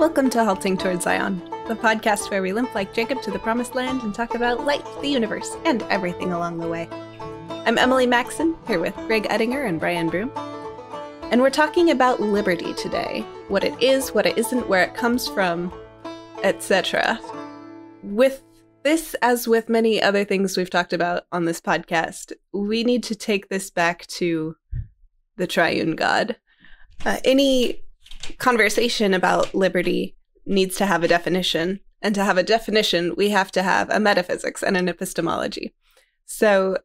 Welcome to Halting Toward Zion, the podcast where we limp like Jacob to the promised land and talk about life, the universe, and everything along the way. I'm Emily Maxon, here with Greg Uttinger and Brian Broom. And we're talking about liberty today what it is, what it isn't, where it comes from, etc. With this, as with many other things we've talked about on this podcast, we need to take this back to the triune God. Uh, any conversation about liberty needs to have a definition. And to have a definition, we have to have a metaphysics and an epistemology. So,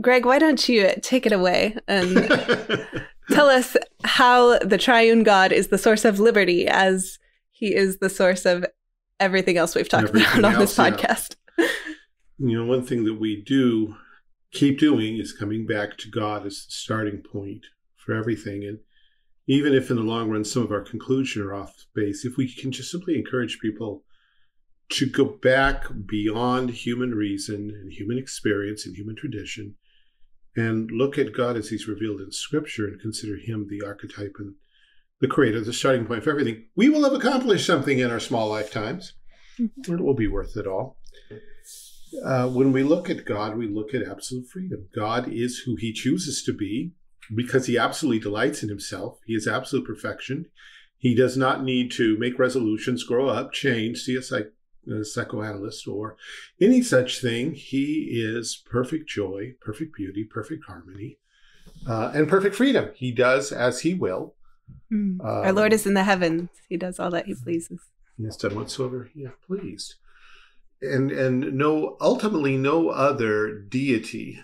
Greg, why don't you take it away and tell us how the triune God is the source of liberty as he is the source of everything else we've talked everything about on else, this podcast? Yeah. You know, one thing that we do keep doing is coming back to God as the starting point for everything. And even if in the long run some of our conclusions are off base, if we can just simply encourage people to go back beyond human reason and human experience and human tradition and look at God as he's revealed in scripture and consider him the archetype and the creator, the starting point for everything, we will have accomplished something in our small lifetimes. Mm-hmm. It will be worth it all. Uh, when we look at God, we look at absolute freedom. God is who he chooses to be because he absolutely delights in himself. He is absolute perfection. He does not need to make resolutions, grow up, change, see a, psych, a psychoanalyst, or any such thing. He is perfect joy, perfect beauty, perfect harmony, uh, and perfect freedom. He does as he will. Mm. Um, Our Lord is in the heavens. He does all that he pleases. He has done whatsoever he hath pleased. And and no ultimately no other deity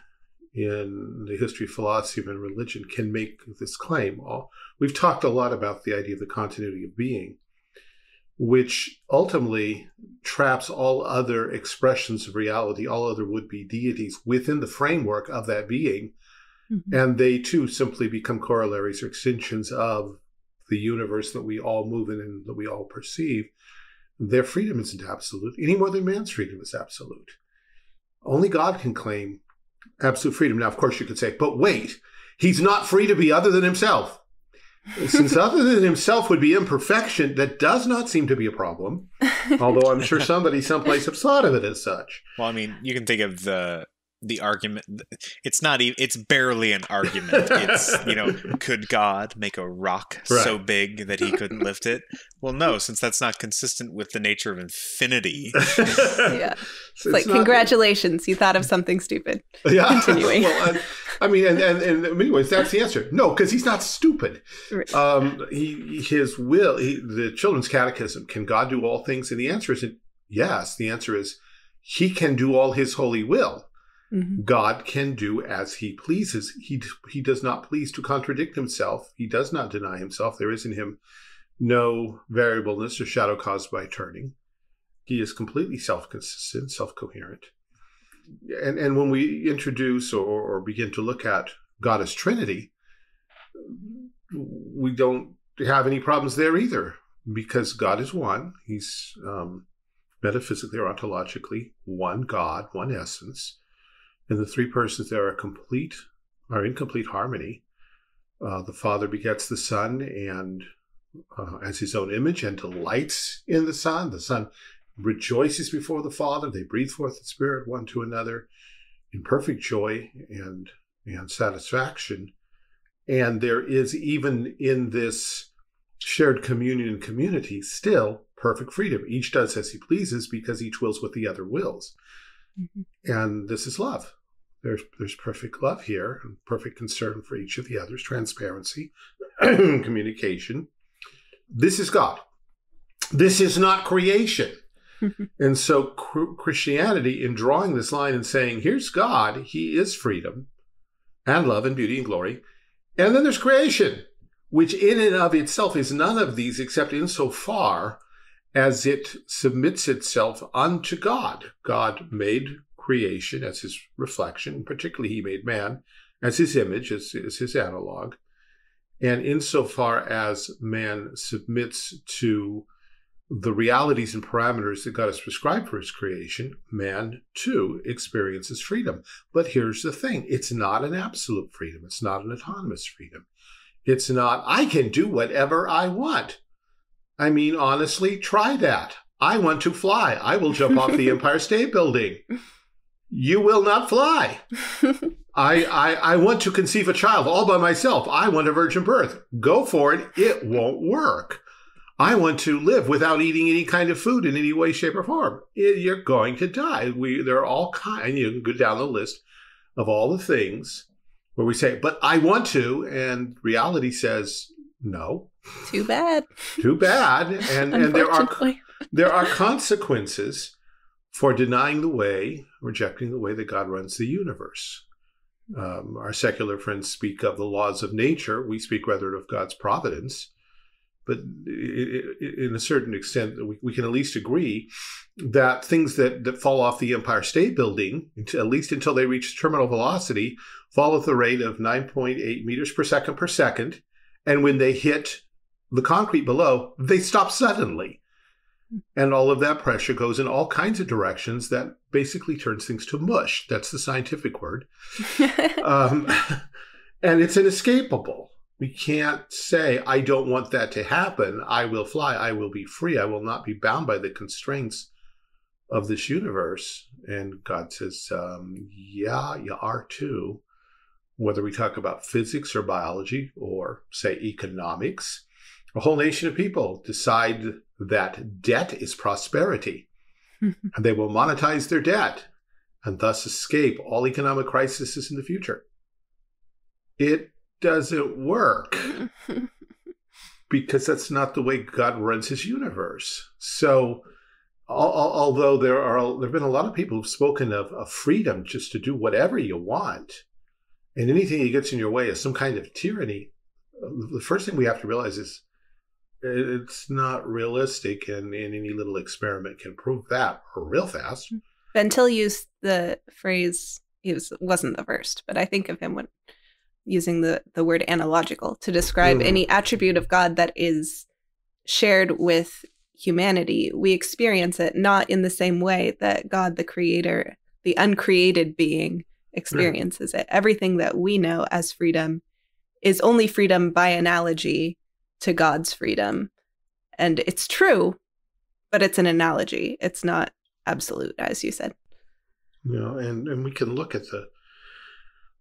in the history of philosophy and religion can make this claim. We've talked a lot about the idea of the continuity of being, which ultimately traps all other expressions of reality, all other would be deities within the framework of that being. Mm-hmm. And they too simply become corollaries or extensions of the universe that we all move in and that we all perceive. Their freedom isn't absolute any more than man's freedom is absolute. Only God can claim absolute freedom. Now, of course, you could say, but wait, he's not free to be other than himself. Since other than himself would be imperfection, that does not seem to be a problem. Although I'm sure somebody someplace have thought of it as such. Well, I mean, you can think of the the argument it's not even it's barely an argument. It's you know could god make a rock right. so big that he couldn't lift it? Well no since that's not consistent with the nature of infinity. Yeah. It's, like not, congratulations you thought of something stupid. Yeah. Continuing. Well, I, I, mean and, and, and, in many ways that's the answer. No because he's not stupid. Right. um he his will he, the children's catechism can god do all things? And the answer is yes. The answer is he can do all his holy will Mm-hmm. God can do as he pleases. He, he does not please to contradict himself. He does not deny himself. There is in him no variableness or shadow caused by turning. He is completely self consistent, self coherent. And, and when we introduce or, or begin to look at God as Trinity, we don't have any problems there either because God is one. He's um, metaphysically or ontologically one God, one essence and the three persons there are complete, are in complete harmony. Uh, the Father begets the Son and uh, as his own image and delights in the Son. The Son rejoices before the Father. They breathe forth the Spirit one to another in perfect joy and and satisfaction. And there is even in this shared communion and community still perfect freedom. Each does as he pleases because each wills what the other wills. Mm-hmm. And this is love. There's there's perfect love here, and perfect concern for each of the others, transparency, communication. This is God. This is not creation. and so Christianity, in drawing this line and saying, "Here's God. He is freedom, and love, and beauty, and glory," and then there's creation, which in and of itself is none of these except insofar as it submits itself unto God. God made creation as his reflection, particularly he made man as his image, as, as his analog. And insofar as man submits to the realities and parameters that God has prescribed for his creation, man too experiences freedom. But here's the thing it's not an absolute freedom, it's not an autonomous freedom. It's not, I can do whatever I want. I mean, honestly, try that. I want to fly. I will jump off the Empire State Building. You will not fly. I, I, I want to conceive a child all by myself. I want a virgin birth. Go for it. It won't work. I want to live without eating any kind of food in any way, shape, or form. You're going to die. We there are all kind. You can go down the list of all the things where we say, "But I want to," and reality says, "No." Too bad. Too bad. And and there are there are consequences for denying the way, rejecting the way that God runs the universe. Um, our secular friends speak of the laws of nature. We speak rather of God's providence. But in a certain extent, we, can at least agree that things that, that fall off the Empire State Building, at least until they reach terminal velocity, fall at the rate of 9.8 meters per second per second. And when they hit the concrete below, they stop suddenly. And all of that pressure goes in all kinds of directions that basically turns things to mush. That's the scientific word. um, and it's inescapable. We can't say, I don't want that to happen. I will fly. I will be free. I will not be bound by the constraints of this universe. And God says, um, Yeah, you are too. Whether we talk about physics or biology or, say, economics, a whole nation of people decide that debt is prosperity and they will monetize their debt and thus escape all economic crises in the future. It doesn't work because that's not the way God runs his universe. So, although there are there have been a lot of people who've spoken of, of freedom just to do whatever you want, and anything that gets in your way is some kind of tyranny. Uh, the first thing we have to realize is it's not realistic, and, and any little experiment can prove that real fast. Van Til used the phrase, he was, wasn't the first, but I think of him when using the, the word analogical to describe mm. any attribute of God that is shared with humanity. We experience it not in the same way that God, the creator, the uncreated being, experiences it. Everything that we know as freedom is only freedom by analogy to God's freedom. And it's true, but it's an analogy. It's not absolute, as you said. Yeah, and, and we can look at the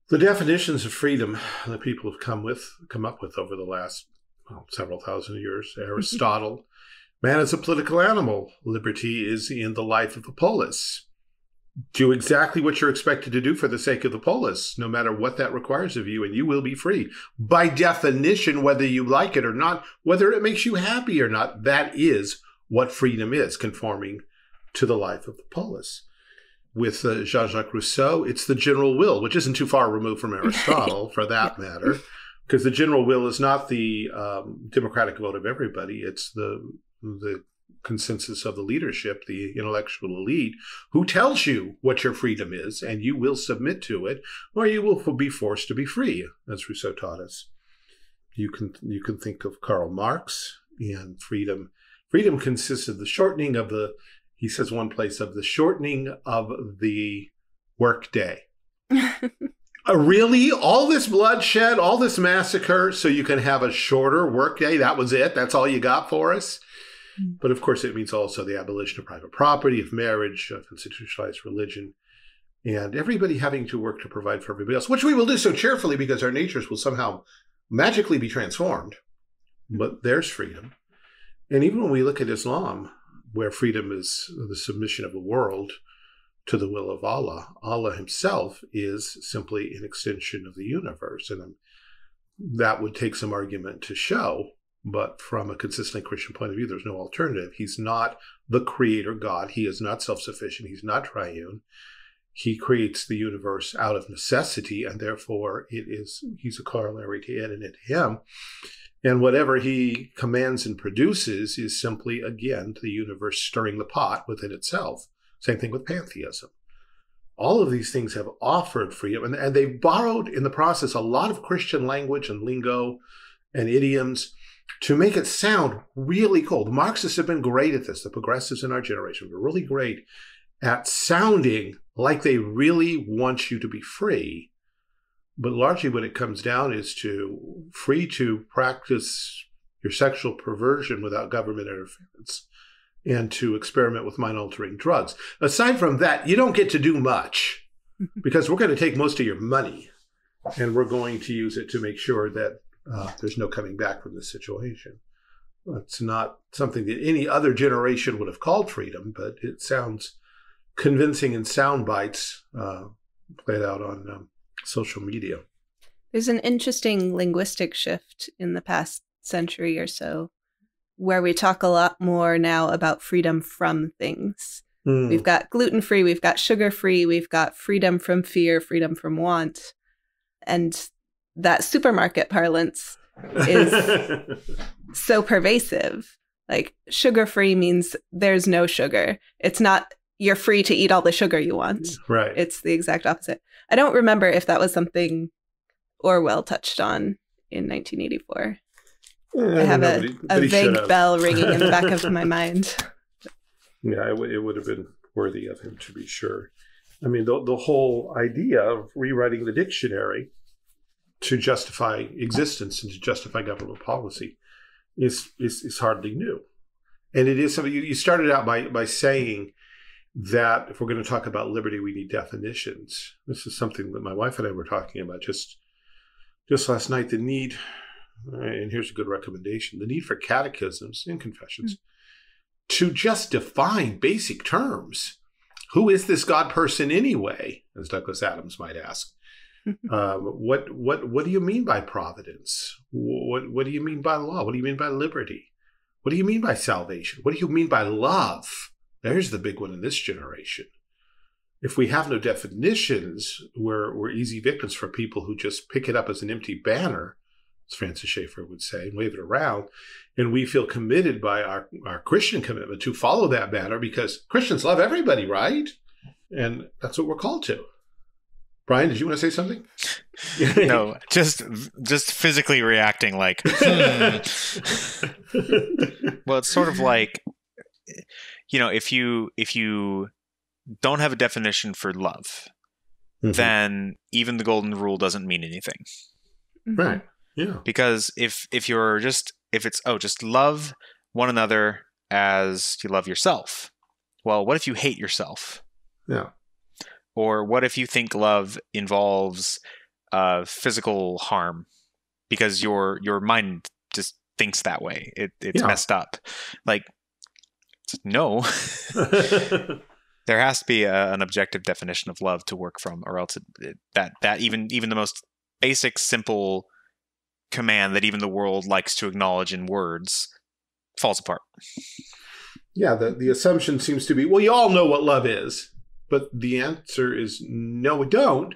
the definitions of freedom that people have come with come up with over the last well, several thousand years. Aristotle, man is a political animal. Liberty is in the life of the polis do exactly what you're expected to do for the sake of the polis, no matter what that requires of you, and you will be free. By definition, whether you like it or not, whether it makes you happy or not, that is what freedom is, conforming to the life of the polis. With uh, Jean Jacques Rousseau, it's the general will, which isn't too far removed from Aristotle for that matter, because the general will is not the um, democratic vote of everybody, it's the the consensus of the leadership, the intellectual elite, who tells you what your freedom is, and you will submit to it, or you will be forced to be free, as Rousseau taught us. You can you can think of Karl Marx and freedom. Freedom consists of the shortening of the, he says one place, of the shortening of the workday. Uh, really? All this bloodshed, all this massacre, so you can have a shorter workday? That was it? That's all you got for us? Mm. But of course, it means also the abolition of private property, of marriage, of institutionalized religion, and everybody having to work to provide for everybody else, which we will do so cheerfully because our natures will somehow magically be transformed. But there's freedom. And even when we look at Islam, where freedom is the submission of the world to the will of Allah, Allah Himself is simply an extension of the universe. And that would take some argument to show but from a consistently Christian point of view, there's no alternative. He's not the creator God. He is not self sufficient. He's not triune. He creates the universe out of necessity, and therefore it is he's a corollary to it and it him. And whatever he commands and produces is simply, again, the universe stirring the pot within itself. Same thing with pantheism. All of these things have offered freedom, and, and they've borrowed in the process a lot of Christian language and lingo and idioms to make it sound really cool. The Marxists have been great at this. The progressives in our generation were really great at sounding like they really want you to be free. But largely what it comes down is to free to practice your sexual perversion without government interference, and to experiment with mind altering drugs. Aside from that, you don't get to do much because we're going to take most of your money and we're going to use it to make sure that uh, there's no coming back from this situation. It's not something that any other generation would have called freedom, but it sounds convincing in sound bites uh, played out on um, social media. There's an interesting linguistic shift in the past century or so where we talk a lot more now about freedom from things. Mm. We've got gluten free, we've got sugar free, we've got freedom from fear, freedom from want. And that supermarket parlance is so pervasive. Like sugar free means there's no sugar. It's not you're free to eat all the sugar you want. Right. It's the exact opposite. I don't remember if that was something Orwell touched on in 1984. Eh, I have a, a vague bell ringing in the back of my mind. Yeah, it, w- it would have been worthy of him to be sure. I mean, the, the whole idea of rewriting the dictionary to justify existence and to justify government policy is, is, is hardly new. And it is something you, you started out by, by saying that if we're going to talk about liberty, we need definitions. This is something that my wife and I were talking about just just last night. The need, and here's a good recommendation: the need for catechisms and confessions mm-hmm. to just define basic terms. Who is this God person anyway? As Douglas Adams might ask. Um, what what what do you mean by providence? What what do you mean by law? What do you mean by liberty? What do you mean by salvation? What do you mean by love? There's the big one in this generation. If we have no definitions, we're, we're easy victims for people who just pick it up as an empty banner, as Francis Schaeffer would say, and wave it around. And we feel committed by our, our Christian commitment to follow that banner because Christians love everybody, right? And that's what we're called to. Brian, did you want to say something? no, just just physically reacting like. Hmm. well, it's sort of like you know, if you if you don't have a definition for love, mm-hmm. then even the golden rule doesn't mean anything. Mm-hmm. Right. Yeah. Because if if you're just if it's oh just love one another as you love yourself. Well, what if you hate yourself? Yeah. Or what if you think love involves uh, physical harm because your your mind just thinks that way. It, it's yeah. messed up. Like no. there has to be a, an objective definition of love to work from, or else it, it, that that even even the most basic, simple command that even the world likes to acknowledge in words falls apart. Yeah, the the assumption seems to be, well, you all know what love is, but the answer is no, we don't.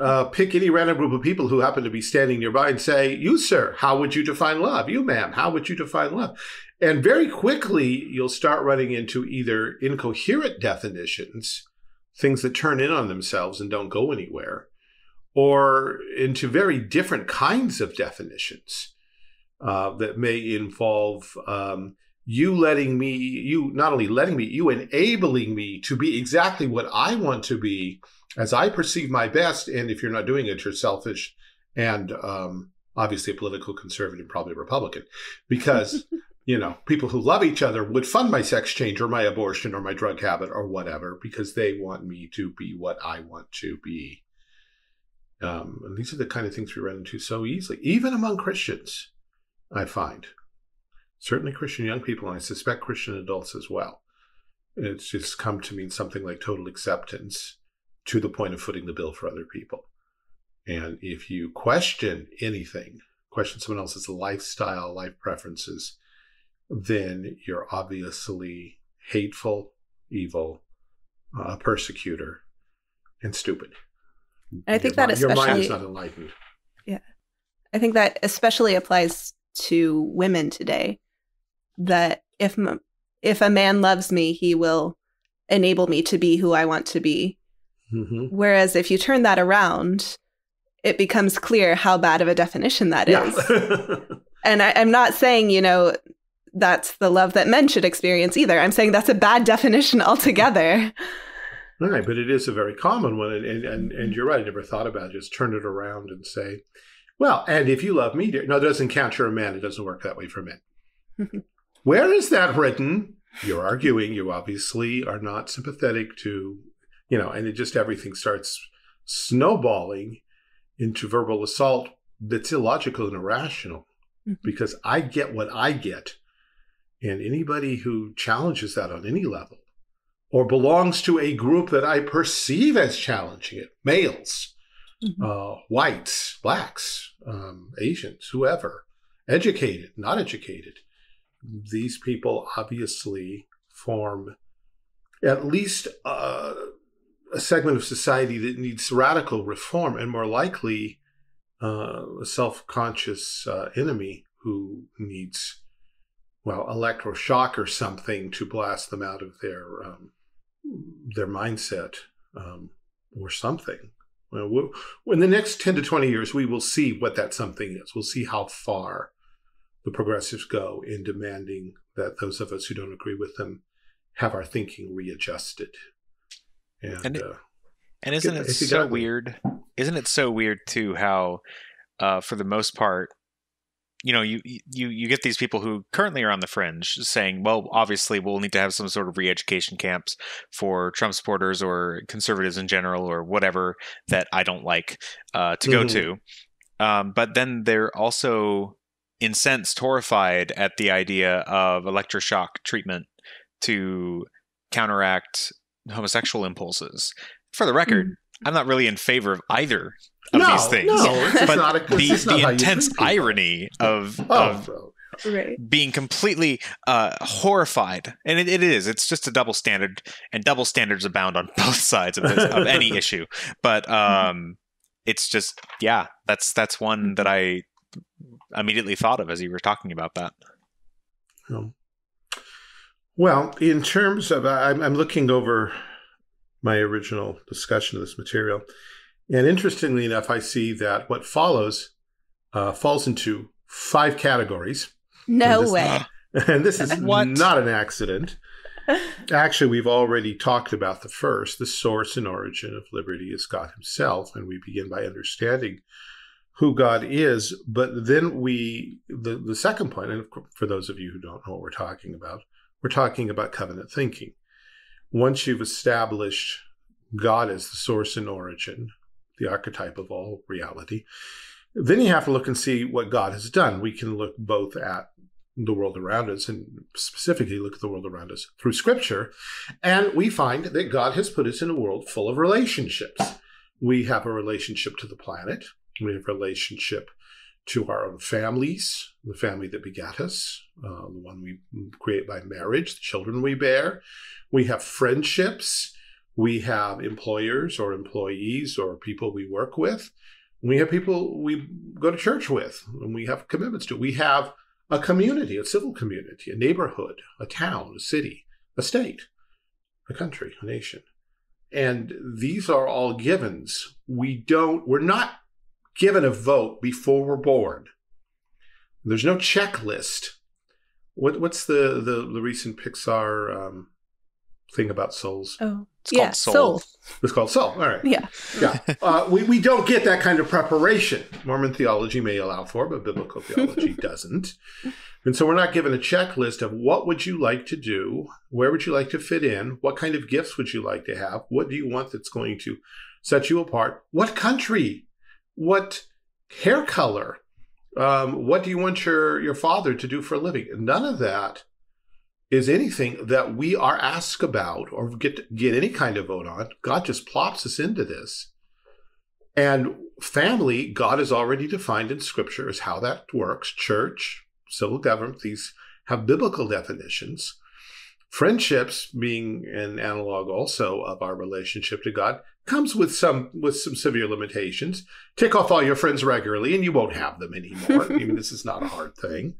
Uh, pick any random group of people who happen to be standing nearby and say, "You, sir, how would you define love? You, ma'am, how would you define love?" And very quickly, you'll start running into either incoherent definitions, things that turn in on themselves and don't go anywhere, or into very different kinds of definitions uh, that may involve um, you letting me, you not only letting me, you enabling me to be exactly what I want to be as I perceive my best. And if you're not doing it, you're selfish and um, obviously a political conservative, probably Republican, because you know, people who love each other would fund my sex change or my abortion or my drug habit or whatever because they want me to be what I want to be. Um, and these are the kind of things we run into so easily, even among Christians, I find. Certainly Christian young people, and I suspect Christian adults as well. It's just come to mean something like total acceptance to the point of footing the bill for other people. And if you question anything, question someone else's lifestyle, life preferences, then you're obviously hateful, evil, a uh, persecutor, and stupid. And I think your that mind, especially your mind is not enlightened. Yeah, I think that especially applies to women today. That if if a man loves me, he will enable me to be who I want to be. Mm-hmm. Whereas if you turn that around, it becomes clear how bad of a definition that yeah. is. and I, am not saying, you know, that's the love that men should experience either. I'm saying that's a bad definition altogether. Right, but it is a very common one, and and and, and you're right. I never thought about it. Just turn it around and say, Well, and if you love me, dear, no, it doesn't count. You're a man. It doesn't work that way for men. Where is that written? You're arguing. You obviously are not sympathetic to, you know, and it just everything starts snowballing into verbal assault that's illogical and irrational mm-hmm. because I get what I get. And anybody who challenges that on any level or belongs to a group that I perceive as challenging it, males, mm-hmm. uh, whites, blacks, um, Asians, whoever, educated, not educated, these people obviously form at least uh, a segment of society that needs radical reform and more likely uh, a self-conscious uh, enemy who needs well electroshock or something to blast them out of their um, their mindset um, or something. Well, we'll, in the next 10 to 20 years we will see what that something is. We'll see how far the progressives go in demanding that those of us who don't agree with them have our thinking readjusted and, and, it, uh, and isn't it so weird? Isn't it so weird too how, uh, for the most part, you know, you you you get these people who currently are on the fringe saying, well, obviously we'll need to have some sort of re-education camps for Trump supporters or conservatives in general or whatever that I don't like uh, to mm-hmm. go to. Um, but then they're also incensed, horrified at the idea of electroshock treatment to counteract homosexual impulses. For the record, mm. I'm not really in favor of either of no, these things. No, but a, the, the intense irony of, oh, of right. being completely uh, horrified, and it, it is. It's just a double standard, and double standards abound on both sides of, this, of any issue. But um, it's just, yeah, that's that's one that I immediately thought of as you were talking about that. Um, well, in terms of, I'm, I'm looking over my original discussion of this material. And interestingly enough, I see that what follows uh, falls into five categories. No and this, way. And this is not an accident. Actually, we've already talked about the first. The source and origin of liberty is God Himself, and we begin by understanding who God is. But then we, the, the second point, and for those of you who don't know what we're talking about, we're talking about covenant thinking. Once you've established God as the source and origin, the archetype of all reality, then you have to look and see what God has done. We can look both at the world around us and specifically look at the world around us through scripture. And we find that God has put us in a world full of relationships. We have a relationship to the planet. We have relationship to our own families, the family that begat us, uh, the one we create by marriage, the children we bear. We have friendships. We have employers or employees or people we work with. We have people we go to church with and we have commitments to. We have a community, a civil community, a neighborhood, a town, a city, a state, a country, a nation. And these are all givens. We don't, we're not given a vote before we're born. There's no checklist. What what's the the, the recent Pixar um, thing about souls? Oh, it's yeah, soul. soul. It's called soul. All right. Yeah. Yeah. Uh, we we don't get that kind of preparation. Mormon theology may allow for, but biblical theology doesn't. And so we're not given a checklist of what would you like to do, where would you like to fit in, what kind of gifts would you like to have, what do you want that's going to set you apart, what country what hair color, um, what do you want your, your father to do for a living? None of that is anything that we are asked about or get get any kind of vote on. God just plops us into this. And family, God has already defined in scripture as how that works. Church, civil government, these have biblical definitions. Friendships, being an analog also of our relationship to God, comes with some with some severe limitations. Tick off all your friends regularly, and you won't have them anymore. I mean, this is not a hard thing.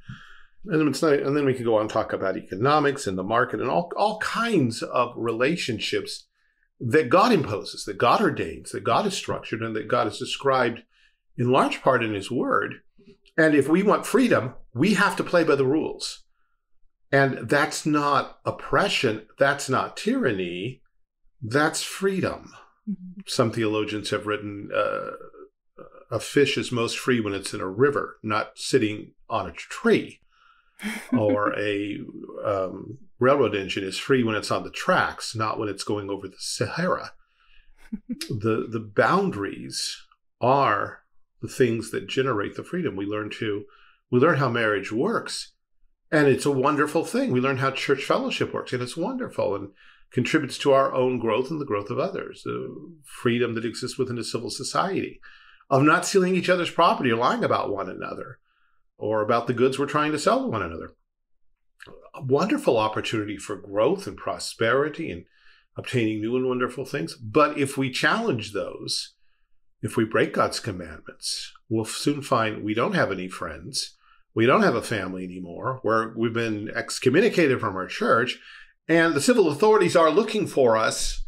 And it's not, and then we can go on and talk about economics and the market and all all kinds of relationships that God imposes, that God ordains, that God has structured, and that God has described in large part in His Word. And if we want freedom, we have to play by the rules. And that's not oppression. That's not tyranny. That's freedom. Some theologians have written uh, a fish is most free when it's in a river, not sitting on a tree. or a um, railroad engine is free when it's on the tracks, not when it's going over the Sahara. the the boundaries are the things that generate the freedom. We learn to we learn how marriage works, and it's a wonderful thing. We learn how church fellowship works, and it's wonderful and contributes to our own growth and the growth of others. The freedom that exists within a civil society of not stealing each other's property or lying about one another or about the goods we're trying to sell to one another. A wonderful opportunity for growth and prosperity and obtaining new and wonderful things. But if we challenge those, if we break God's commandments, we'll soon find we don't have any friends. We don't have a family anymore. Where we've been excommunicated from our church, and the civil authorities are looking for us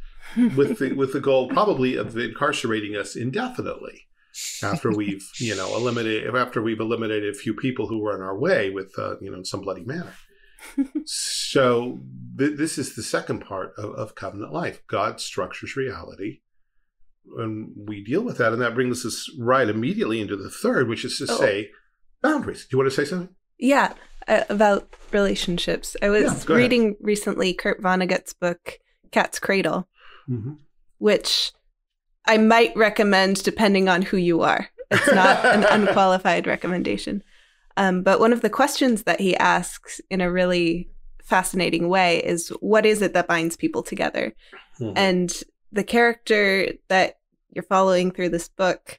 with the, with the goal probably of incarcerating us indefinitely after we've you know eliminated after we've eliminated a few people who were in our way with uh, you know some bloody manner. so th- this is the second part of, of covenant life. God structures reality, and we deal with that, and that brings us right immediately into the third, which is to oh. say boundaries. Do you want to say something? Yeah, uh, about relationships. I was yeah, reading ahead. recently Kurt Vonnegut's book Cat's Cradle, mm-hmm. which I might recommend depending on who you are. It's not an unqualified recommendation. Um, but one of the questions that he asks in a really fascinating way is what is it that binds people together? Mm-hmm. And the character that you're following through this book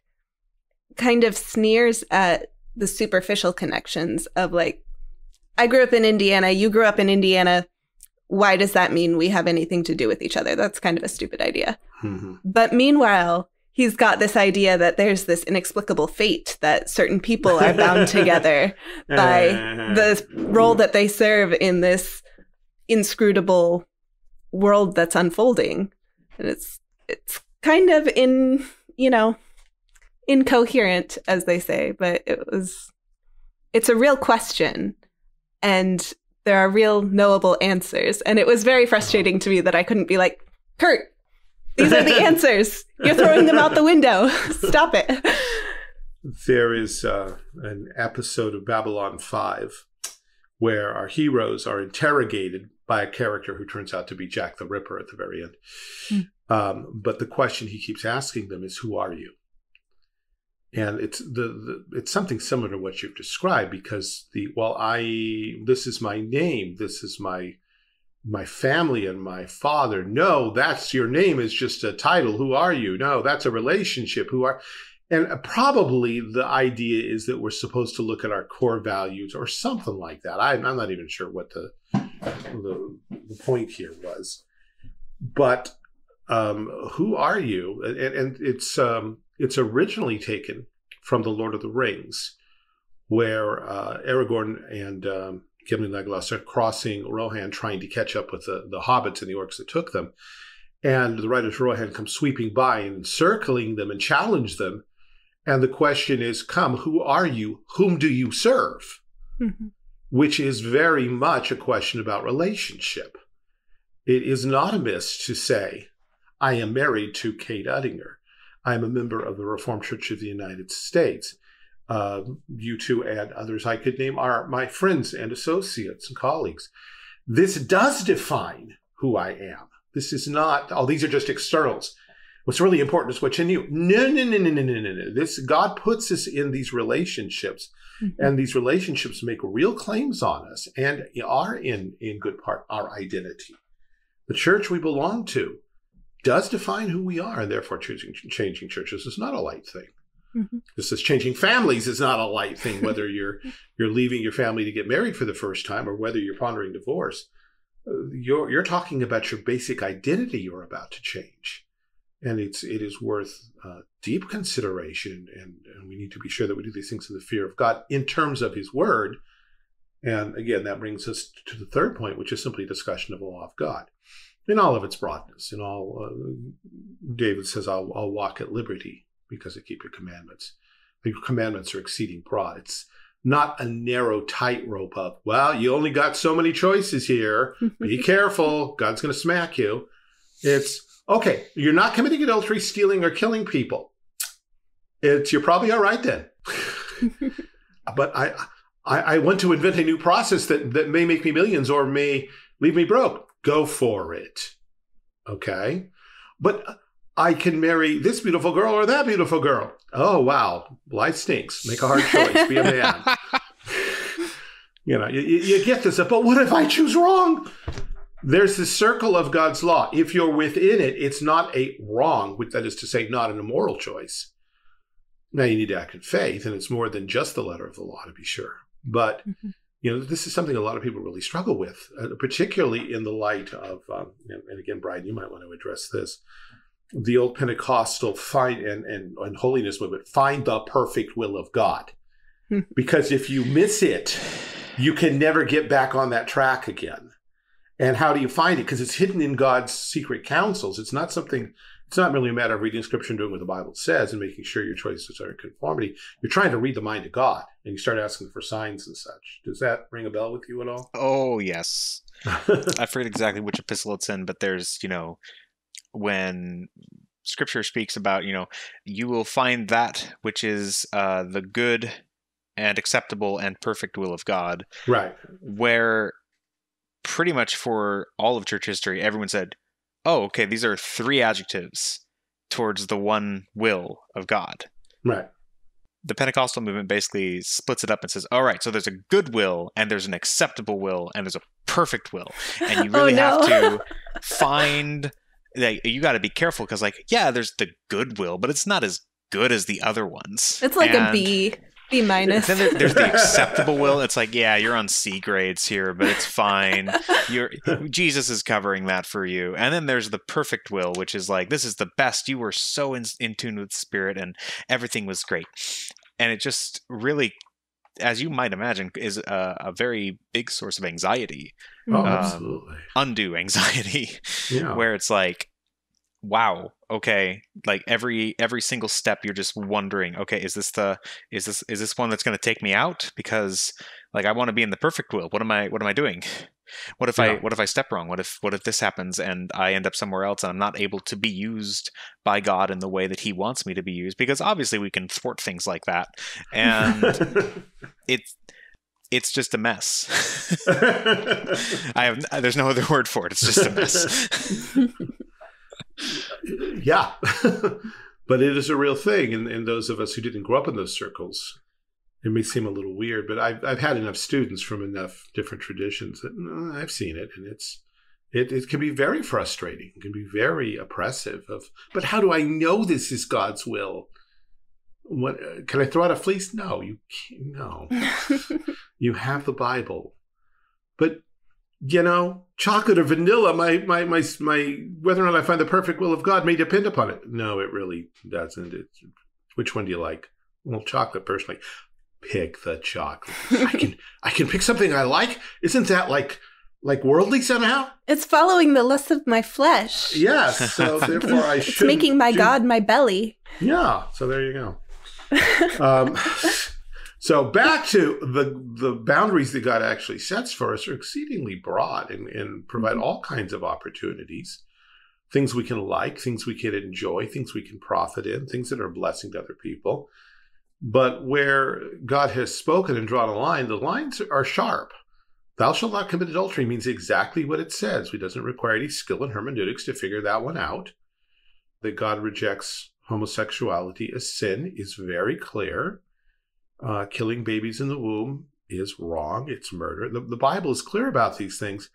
kind of sneers at the superficial connections of like, I grew up in Indiana, you grew up in Indiana. Why does that mean we have anything to do with each other? That's kind of a stupid idea. Mm-hmm. But meanwhile, he's got this idea that there's this inexplicable fate that certain people are bound together by the role that they serve in this inscrutable world that's unfolding. And it's it's kind of in, you know, incoherent as they say, but it was it's a real question and there are real knowable answers. And it was very frustrating to me that I couldn't be like, Kurt, these are the answers. You're throwing them out the window. Stop it. There is uh, an episode of Babylon 5 where our heroes are interrogated by a character who turns out to be Jack the Ripper at the very end. Mm. Um, but the question he keeps asking them is, "Who are you?" And it's the, the it's something similar to what you've described because the well, I this is my name, this is my my family and my father. No, that's your name is just a title. Who are you? No, that's a relationship. Who are and probably the idea is that we're supposed to look at our core values or something like that. I, am not even sure what the, the, the point here was, but um, who are you? And, and it's um, it's originally taken from the Lord of the Rings, where uh, Aragorn and um, Gimli and Legolas are crossing Rohan, trying to catch up with the, the hobbits and the orcs that took them. And the riders of Rohan come sweeping by and circling them and challenge them. And the question is, come, who are you? Whom do you serve? Mm-hmm. Which is very much a question about relationship. It is not amiss to say, I am married to Kate Uttinger. I am a member of the Reformed Church of the United States uh, you two and others I could name are my friends and associates and colleagues. This does define who I am. This is not, oh, these are just externals. What's really important is what's in you. No, no, no, no, no, no, no, no. This God puts us in these relationships, mm-hmm. and these relationships make real claims on us and are in in good part our identity. The church we belong to does define who we are, and therefore choosing changing churches is not a light thing. Mm-hmm. This is changing families is not a light thing, whether you're you're leaving your family to get married for the first time or whether you're pondering divorce. Uh, you're you're talking about your basic identity you're about to change, and it's it is worth uh, deep consideration, and, and we need to be sure that we do these things in the fear of God in terms of His Word. And again, that brings us to the third point, which is simply discussion of the law of God in all of its broadness. In all, uh, David says, I'll, I'll walk at liberty because I keep your commandments. The commandments are exceeding broad. It's not a narrow tightrope of, well, you only got so many choices here. Be careful. God's going to smack you. It's, okay, you're not committing adultery, stealing, or killing people. it's you're probably all right then. but I, I I want to invent a new process that that may make me millions or may leave me broke. Go for it. Okay, but I can marry this beautiful girl or that beautiful girl. Oh wow, life stinks. Make a hard choice. Be a man. you know, you, you get this, but what if I choose wrong? There's the circle of God's law. If you're within it, it's not a wrong, that is to say, not an immoral choice. Now you need to act in faith, and it's more than just the letter of the law to be sure. But mm-hmm. You know, this is something a lot of people really struggle with, uh, particularly in the light of. Um, and, and, again, Brian, you might want to address this. The old Pentecostal find and, and, and holiness movement find the perfect will of God, hmm. because if you miss it, you can never get back on that track again. And how do you find it? Because it's hidden in God's secret counsels. It's not something it's not merely a matter of reading scripture and doing what the Bible says and making sure your choices are in conformity. You're trying to read the mind of God and you start asking for signs and such. Does that ring a bell with you at all? Oh, yes. I forget exactly which epistle it's in, but there's, you know, when scripture speaks about, you know, you will find that which is uh, the good and acceptable and perfect will of God. Right. Where pretty much for all of church history, everyone said, oh, okay, these are three adjectives towards the one will of God. Right. The Pentecostal movement basically splits it up and says, all right, so there's a good will, and there's an acceptable will, and there's a perfect will. And you oh, really oh, no. have to find, like, you got to be careful because, like, yeah, there's the good will, but it's not as good as the other ones. It's like and, a B. B minus. Then there, there's the acceptable will. It's like, yeah, you're on C grades here, but it's fine. You're Jesus is covering that for you. And then there's the perfect will, which is like, this is the best. You were so in, in tune with spirit, and everything was great. And it just really as you might imagine, is a, a, very big source of anxiety. Oh, um, absolutely. Undue anxiety. Yeah. Where it's like, wow okay like every every single step you're just wondering okay is this the is this is this one that's going to take me out? Because like i want to be in the perfect will what am i what am i doing? What if yeah. i what if i step wrong? What if what if this happens and i end up somewhere else and i'm not able to be used by god in the way that he wants me to be used? Because obviously we can thwart things like that. And it's it's just a mess. I have there's no other word for it. It's just a mess yeah. but it is a real thing. And, and those of us who didn't grow up in those circles, it may seem a little weird, but I've, I've had enough students from enough different traditions that uh, I've seen it. And it's, it, it can be very frustrating. It can be very oppressive of, but how do I know this is God's will? What, uh, can I throw out a fleece? No, you can't. No. you have the Bible. But you know, chocolate or vanilla, my, my, my, my, whether or not I find the perfect will of God may depend upon it. No, it really doesn't. It's, which one do you like? Well, chocolate personally. Pick the chocolate. I can, I can pick something I like. Isn't that like, like worldly somehow? It's following the lust of my flesh. Yes. So therefore I should. It's making my do, God my belly. Yeah. So there you go. Um, so back to the the boundaries that God actually sets for us are exceedingly broad and, and provide mm-hmm. all kinds of opportunities. Things we can like, things we can enjoy, things we can profit in, things that are a blessing to other people. But where God has spoken and drawn a line, the lines are sharp. Thou shalt not commit adultery means exactly what it says. It doesn't require any skill in hermeneutics to figure that one out. That God rejects homosexuality as sin is very clear uh, killing babies in the womb is wrong. It's murder. The, the Bible is clear about these things.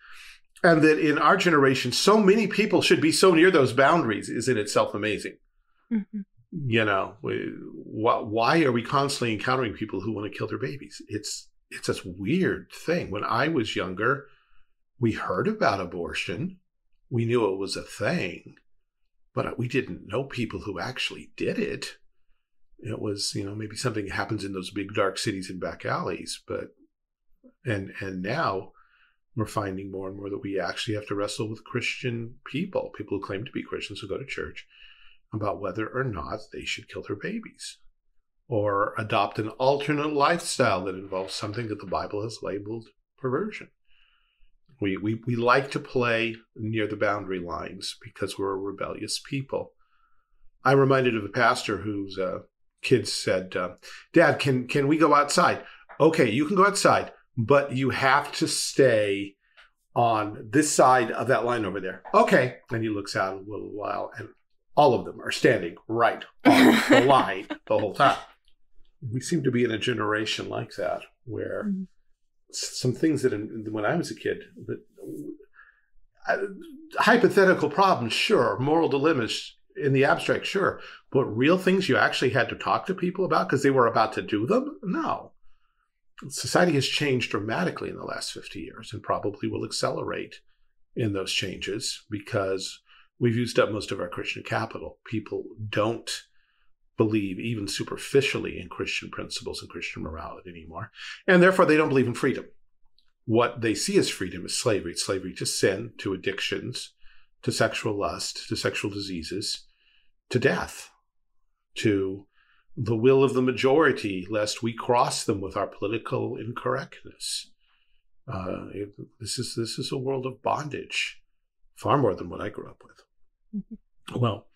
And that in our generation, so many people should be so near those boundaries is in itself amazing. Mm-hmm. You know, why are we constantly encountering people who want to kill their babies? It's it's this weird thing. When I was younger, we heard about abortion. We knew it was a thing, but we didn't know people who actually did it it was you know maybe something happens in those big dark cities and back alleys but and and now we're finding more and more that we actually have to wrestle with christian people people who claim to be christians who go to church about whether or not they should kill their babies or adopt an alternate lifestyle that involves something that the bible has labeled perversion. We, we, we like to play near the boundary lines because we're a rebellious people. I'm reminded of a pastor who's uh, kids said, uh, "Dad, can can we go outside?" Okay, you can go outside, but you have to stay on this side of that line over there. Okay, and he looks out a little while, and all of them are standing right on the line the whole time. We seem to be in a generation like that where mm-hmm. some things that in, when I was a kid, that uh, hypothetical problems, sure, moral dilemmas in the abstract, sure, but real things you actually had to talk to people about because they were about to do them, no. Society has changed dramatically in the last 50 years and probably will accelerate in those changes because we've used up most of our Christian capital. People don't believe even superficially in Christian principles and Christian morality anymore. And therefore, they don't believe in freedom. What they see as freedom is slavery. It's slavery to sin, to addictions, to sexual lust, to sexual diseases, to death, to the will of the majority, lest we cross them with our political incorrectness. Uh, this is this is a world of bondage, far more than what I grew up with. Mm-hmm. Well,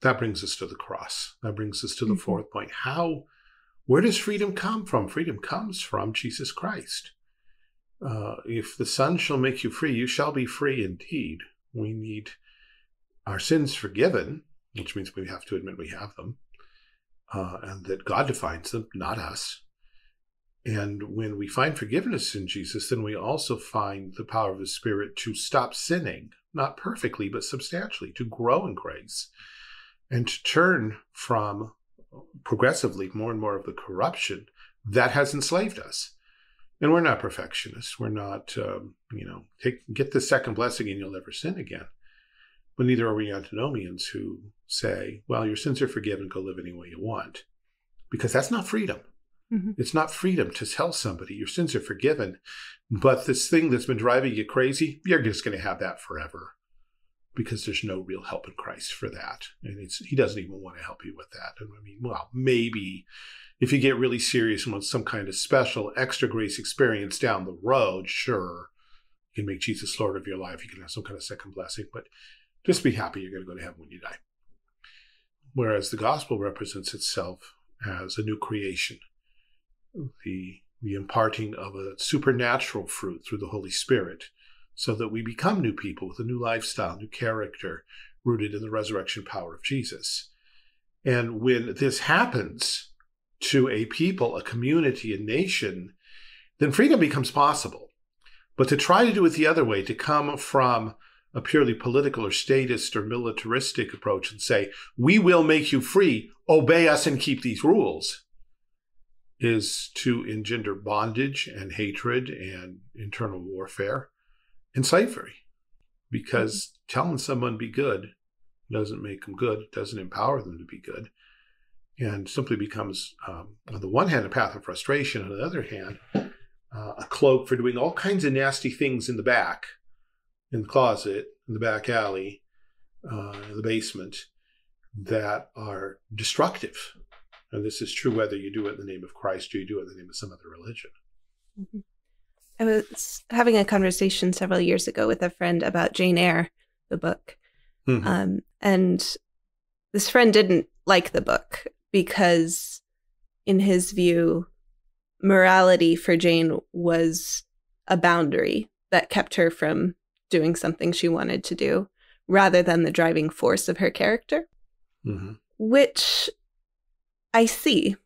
that brings us to the cross. That brings us to the mm-hmm. fourth point. How, where does freedom come from? Freedom comes from Jesus Christ. Uh, if the Son shall make you free, you shall be free indeed. We need our sins forgiven, which means we have to admit we have them, uh, and that God defines them, not us. And when we find forgiveness in Jesus, then we also find the power of the Spirit to stop sinning, not perfectly, but substantially, to grow in grace and to turn from progressively more and more of the corruption that has enslaved us. And we're not perfectionists. We're not, um, you know, take, get the second blessing and you'll never sin again. But neither are we antinomians who say, well, your sins are forgiven, go live any way you want. Because that's not freedom. Mm-hmm. It's not freedom to tell somebody your sins are forgiven, but this thing that's been driving you crazy, you're just going to have that forever because there's no real help in Christ for that. And he doesn't even want to help you with that. And I mean, well, maybe if you get really serious and want some kind of special extra grace experience down the road, sure, you can make Jesus Lord of your life. You can have some kind of second blessing, but just be happy you're going to go to heaven when you die. Whereas the gospel represents itself as a new creation, the, the imparting of a supernatural fruit through the Holy Spirit so that we become new people with a new lifestyle, new character, rooted in the resurrection power of Jesus. And when this happens to a people, a community, a nation, then freedom becomes possible. But to try to do it the other way, to come from a purely political or statist or militaristic approach and say, we will make you free, obey us and keep these rules, is to engender bondage and hatred and internal warfare and slavery because mm-hmm. telling someone be good doesn't make them good, doesn't empower them to be good, and simply becomes, um, on the one hand, a path of frustration, on the other hand, uh, a cloak for doing all kinds of nasty things in the back, in the closet, in the back alley, uh, in the basement, that are destructive. And this is true whether you do it in the name of Christ or you do it in the name of some other religion. Mm-hmm. I was having a conversation several years ago with a friend about Jane Eyre, the book. Mm-hmm. Um, and this friend didn't like the book because, in his view, morality for Jane was a boundary that kept her from doing something she wanted to do rather than the driving force of her character, mm-hmm. which I see,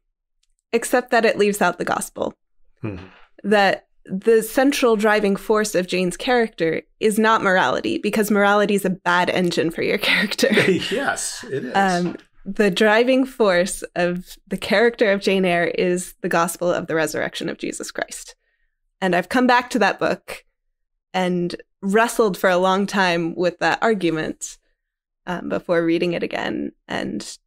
except that it leaves out the gospel. Mm-hmm. That the central driving force of Jane's character is not morality because morality is a bad engine for your character. yes, it is. Um, the driving force of the character of Jane Eyre is the gospel of the resurrection of Jesus Christ. And I've come back to that book and wrestled for a long time with that argument um, before reading it again. And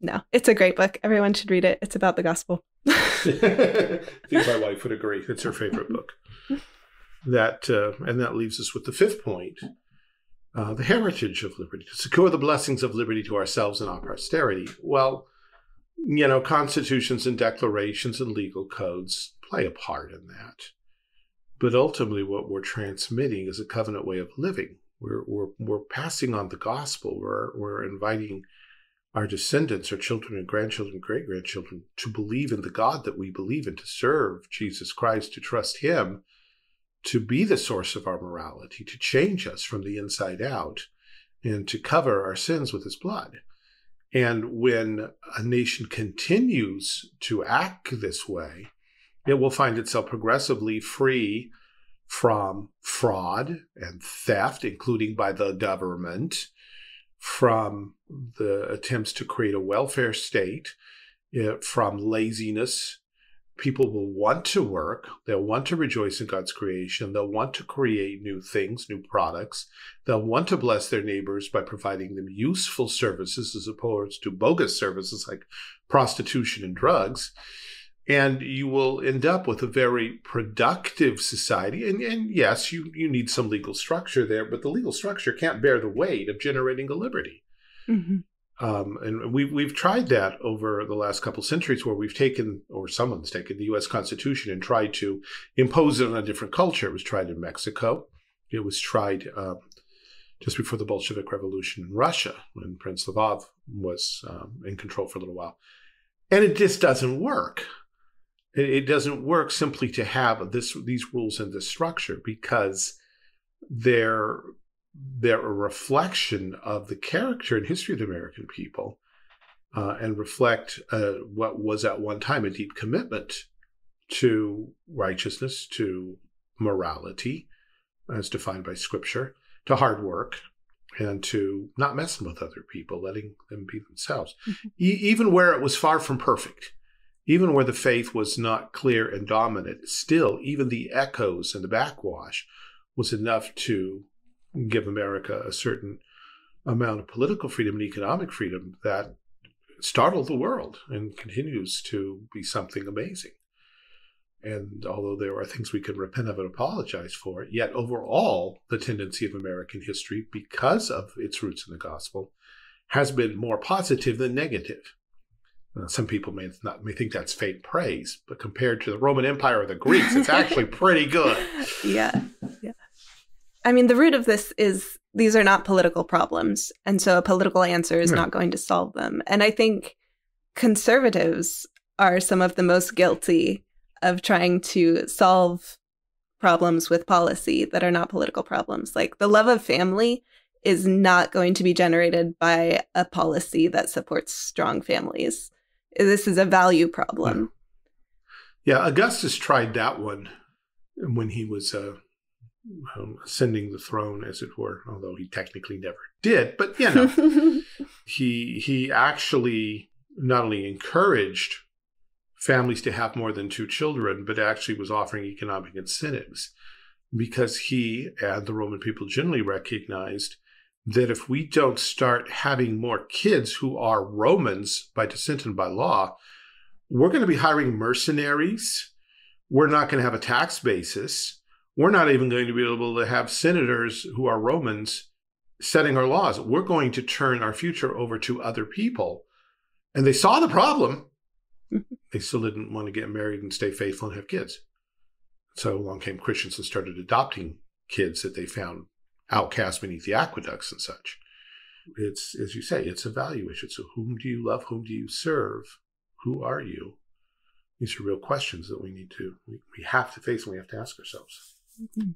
no, it's a great book. Everyone should read it. It's about the gospel. I think my wife would agree. It's her favorite book. That uh, and that leaves us with the fifth point: uh, the heritage of liberty to secure the blessings of liberty to ourselves and our posterity. Well, you know, constitutions and declarations and legal codes play a part in that, but ultimately, what we're transmitting is a covenant way of living. We're we're we're passing on the gospel. We're we're inviting our descendants, our children and grandchildren, great grandchildren, to believe in the God that we believe in, to serve Jesus Christ, to trust Him to be the source of our morality, to change us from the inside out, and to cover our sins with His blood. And when a nation continues to act this way, it will find itself progressively free from fraud and theft, including by the government, from the attempts to create a welfare state, eh, from laziness. People will want to work. They'll want to rejoice in God's creation. They'll want to create new things, new products. They'll want to bless their neighbors by providing them useful services as opposed to bogus services like prostitution and drugs and you will end up with a very productive society. And, and, yes, you, you need some legal structure there, but the legal structure can't bear the weight of generating a liberty. Mm-hmm. Um, and we've, we've tried that over the last couple centuries where we've taken, or someone's taken, the US Constitution and tried to impose it on a different culture. It was tried in Mexico. It was tried uh, just before the Bolshevik Revolution in Russia when Prince Lvov was um, in control for a little while. And it just doesn't work. It, doesn't work simply to have this these rules and this structure because they're they're a reflection of the character and history of the American people, uh, and reflect uh, what was at one time a deep commitment to righteousness, to morality, as defined by Scripture, to hard work, and to not messing with other people, letting them be themselves, mm-hmm. e- even where it was far from perfect even where the faith was not clear and dominant, still, even the echoes and the backwash was enough to give America a certain amount of political freedom and economic freedom that startled the world and continues to be something amazing. And although there are things we can repent of and apologize for, yet overall, the tendency of American history, because of its roots in the gospel, has been more positive than negative. Some people may not may think that's faint praise, but compared to the Roman Empire or the Greeks, it's actually pretty good. Yeah, yeah. I mean, the root of this is these are not political problems, and so a political answer is yeah. not going to solve them. And I think conservatives are some of the most guilty of trying to solve problems with policy that are not political problems. Like the love of family is not going to be generated by a policy that supports strong families this is a value problem. Yeah, yeah Augustus tried that one when he was uh, um, ascending the throne, as it were, although he technically never did. But you know, he he actually not only encouraged families to have more than two children, but actually was offering economic incentives because he and the Roman people generally recognized that if we don't start having more kids who are Romans by descent and by law, we're going to be hiring mercenaries. We're not going to have a tax basis. We're not even going to be able to have senators who are Romans setting our laws. We're going to turn our future over to other people. And they saw the problem. they still didn't want to get married and stay faithful and have kids. So along came Christians and started adopting kids that they found outcast beneath the aqueducts and such. It's, as you say, it's a value issue. So, whom do you love? Whom do you serve? Who are you? These are real questions that we need to, we, we have to face and we have to ask ourselves. Mm-hmm.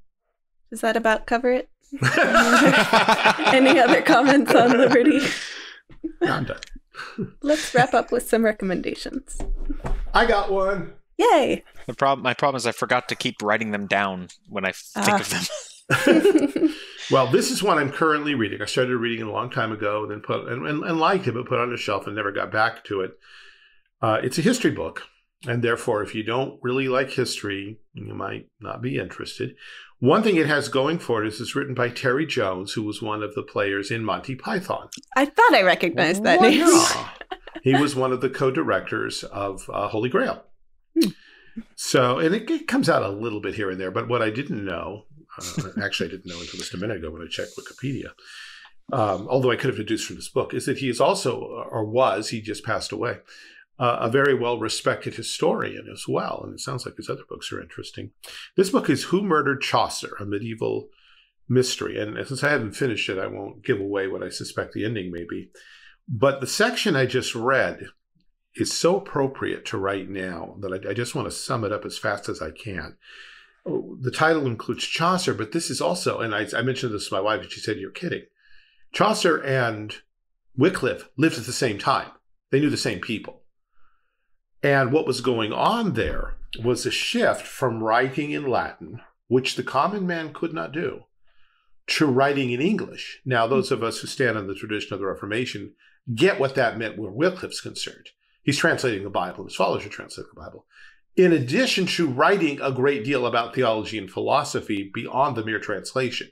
Does that about cover it? Any other comments on liberty? I'm done. Let's wrap up with some recommendations. I got one. Yay! The problem, my problem is I forgot to keep writing them down when I think uh. of them. well, this is one I'm currently reading. I started reading it a long time ago, and then put and, and, and liked it, but put it on the shelf and never got back to it. Uh, it's a history book, and therefore, if you don't really like history, you might not be interested. One thing it has going for it is it's written by Terry Jones, who was one of the players in Monty Python. I thought I recognized that name. he was one of the co-directors of uh, Holy Grail. Hmm. So, and it, it, comes out a little bit here and there, but what I didn't know uh, actually, I didn't know until just a minute ago when I checked Wikipedia. Um, although I could have deduced from this book, is that he is also, or was, he just passed away, uh, a very well respected historian as well. And it sounds like his other books are interesting. This book is Who Murdered Chaucer, a medieval mystery. And since I haven't finished it, I won't give away what I suspect the ending may be. But the section I just read is so appropriate to right now that I, I just want to sum it up as fast as I can. The title includes Chaucer, but this is also, and I, I mentioned this to my wife, and she said, You're kidding. Chaucer and Wycliffe lived at the same time, they knew the same people. And what was going on there was a shift from writing in Latin, which the common man could not do, to writing in English. Now, those of us who stand on the tradition of the Reformation get what that meant where Wycliffe's concerned. He's translating the Bible, his followers are translating the Bible. In addition to writing a great deal about theology and philosophy beyond the mere translation.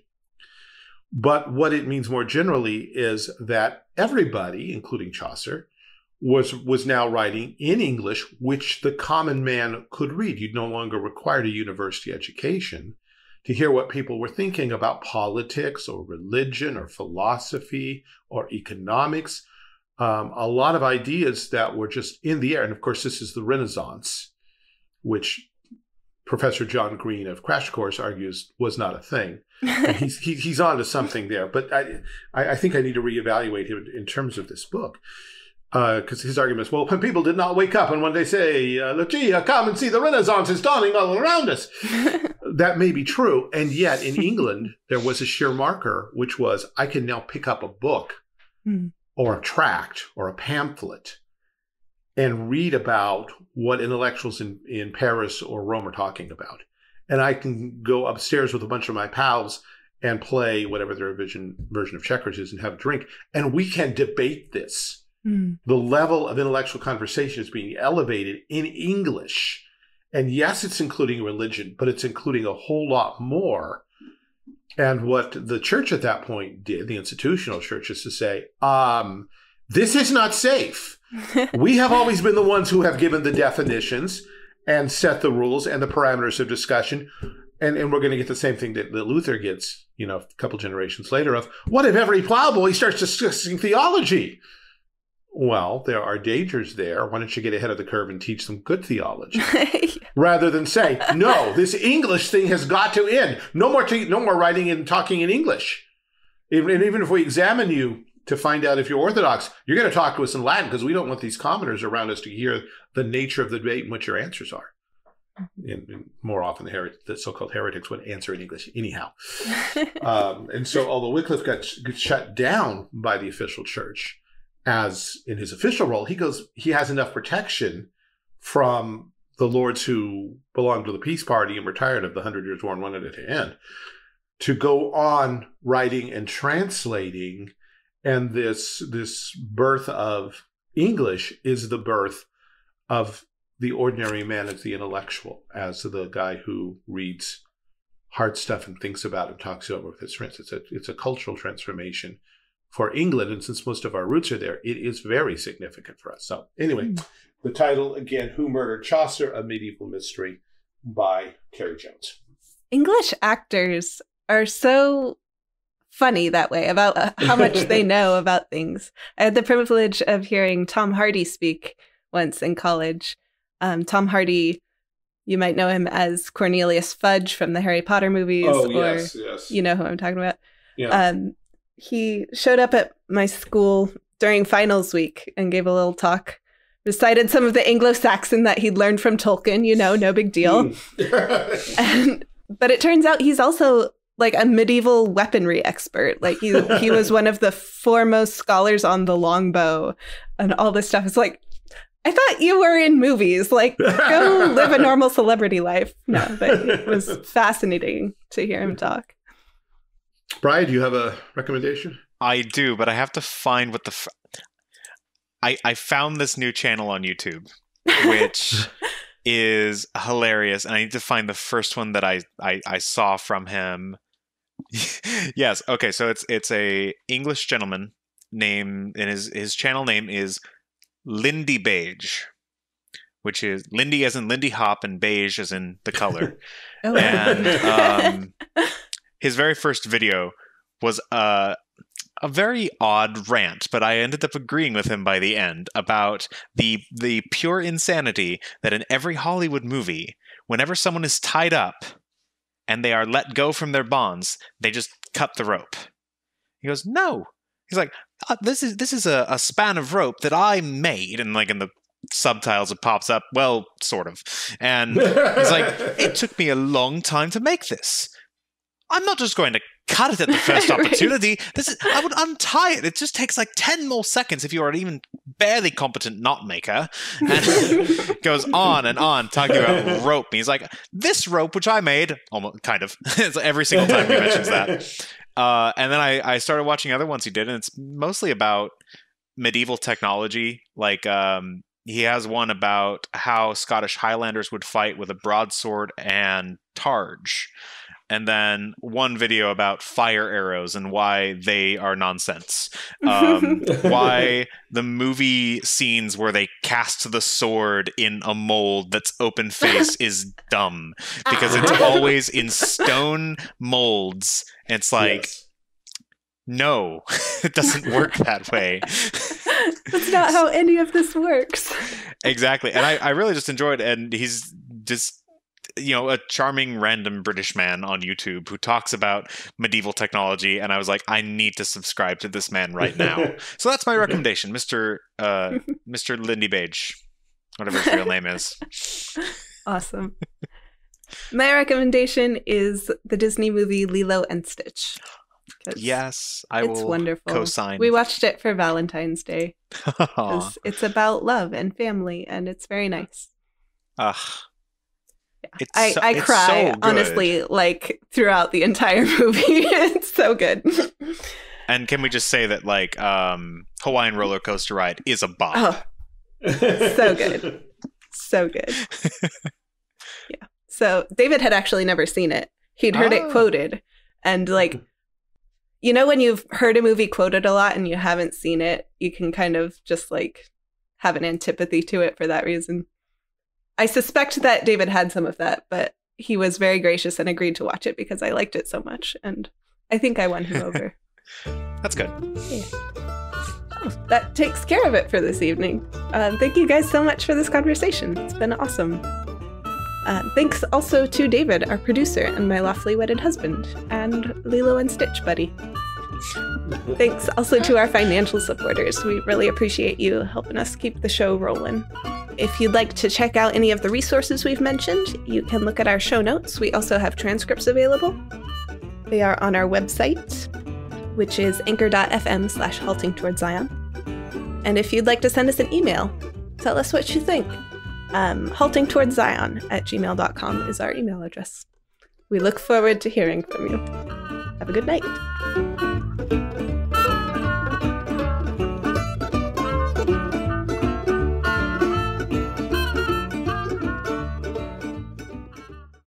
But what it means more generally is that everybody, including Chaucer, was was now writing in English, which the common man could read. You'd no longer required a university education to hear what people were thinking about politics or religion or philosophy or economics um, a lot of ideas that were just in the air. And of course, this is the Renaissance, which Professor John Green of Crash Course argues was not a thing. he's he, he's on to something there, but I I think I need to reevaluate him in terms of this book because uh, his argument is well, when people did not wake up and one day say, uh, "Lucia, come and see the Renaissance is dawning all around us," that may be true, and yet in England there was a sheer marker, which was I can now pick up a book. Mm or a tract or a pamphlet and read about what intellectuals in, in Paris or Rome are talking about. And I can go upstairs with a bunch of my pals and play whatever their version, version of checkers is and have a drink. And we can debate this. Mm. The level of intellectual conversation is being elevated in English. And yes, it's including religion, but it's including a whole lot more and what the church at that point did, the institutional church, is to say, um, this is not safe. we have always been the ones who have given the definitions and set the rules and the parameters of discussion. And, and we're going to get the same thing that, that Luther gets, you know, a couple generations later of what if every plowboy starts discussing theology? Well, there are dangers there. Why don't you get ahead of the curve and teach them good theology? Rather than say, no, this English thing has got to end. No more, no more writing and talking in English. And even if we examine you to find out if you're Orthodox, you're going to talk to us in Latin because we don't want these commoners around us to hear the nature of the debate and what your answers are. And, and more often, the, the, so-called heretics would answer in English anyhow. um, and so, although Wycliffe got, got shut down by the official church, as in his official role, he goes, he has enough protection from the lords who belonged to the peace party and were tired of the hundred years war and wanted it to end to go on writing and translating and this this birth of english is the birth of the ordinary man as the intellectual as the guy who reads hard stuff and thinks about it and talks over with his friends it's a it's a cultural transformation for England, and since most of our roots are there, it is very significant for us. So, anyway, mm. the title again Who Murdered Chaucer? A Medieval Mystery by Terry Jones. English actors are so funny that way about uh, how much they know about things. I had the privilege of hearing Tom Hardy speak once in college. Um, Tom Hardy, you might know him as Cornelius Fudge from the Harry Potter movies. Oh, or, yes, yes. You know who I'm talking about. Yeah. Um, he showed up at my school during finals week and gave a little talk recited some of the anglo-saxon that he'd learned from tolkien you know no big deal hmm. and but it turns out he's also like a medieval weaponry expert like he he was one of the foremost scholars on the longbow and all this stuff it's like I thought you were in movies. Like, go live a normal celebrity life. No, but it was fascinating to hear him talk. Brian, do you have a recommendation? I do, but I have to find what the. F- I I found this new channel on YouTube, which is hilarious, and I need to find the first one that I I, I saw from him. yes, okay, so it's it's a English gentleman name, and his his channel name is Lindy Beige, which is Lindy as in Lindy Hop and beige as in the color. oh. And um, his very first video was a a very odd rant, but I ended up agreeing with him by the end about the the pure insanity that in every Hollywood movie, whenever someone is tied up and they are let go from their bonds, they just cut the rope. He goes, "No." He's like, uh, this is this is a, a span of rope that I made, and like in the subtitles it pops up well sort of and he's like it took me a long time to make this i'm not just going to cut it at the first opportunity. Right. this is i would untie it. It just takes like 10 more seconds if you are an even barely competent knot maker and goes on and on. Talking about rope and he's like this rope which i made almost kind of. Every single time he mentions that. Uh, and then I, I started watching other ones he did and it's mostly about medieval technology. Like um, he has one about how Scottish Highlanders would fight with a broadsword and targe. And then one video about fire arrows and why they are nonsense. Um, why the movie scenes where they cast the sword in a mold that's open face is dumb because it's always in stone molds. It's like, yes no, it doesn't work that way. That's not how any of this works. exactly. And I, I really just enjoyed and he's just you know, a charming random British man on YouTube who talks about medieval technology, and I was like, I need to subscribe to this man right now. so that's my recommendation, Mister uh, Mister Lindy Beige, whatever his real name is. Awesome. My recommendation is the Disney movie Lilo and Stitch. Yes, I it's will wonderful. co-sign. We watched it for Valentine's Day. it's about love and family, and it's very nice. Ugh. Yeah. I, so, I cry so honestly like throughout the entire movie. it's so good. And can we just say that like um Hawaiian roller coaster ride is a bop. Oh, so good. So good. yeah. So David had actually never seen it. He'd heard oh. it quoted and like you know when you've heard a movie quoted a lot and you haven't seen it, you can kind of just like have an antipathy to it for that reason. I suspect that David had some of that, but he was very gracious and agreed to watch it because I liked it so much and I think I won him over. That's good. Yeah. Oh, that takes care of it for this evening. Uh, thank you guys so much for this conversation. It's been awesome. Uh, thanks also to David, our producer, and my lawfully wedded husband, and Lilo and Stitch buddy. Thanks also to our financial supporters. We really appreciate you helping us keep the show rolling. If you'd like to check out any of the resources we've mentioned, you can look at our show notes. We also have transcripts available. They are on our website, which is anchor.fm slash halting towards Zion. And if you'd like to send us an email, tell us what you think. Um, halting towards Zion at gmail.com is our email address. We look forward to hearing from you. Have a good night.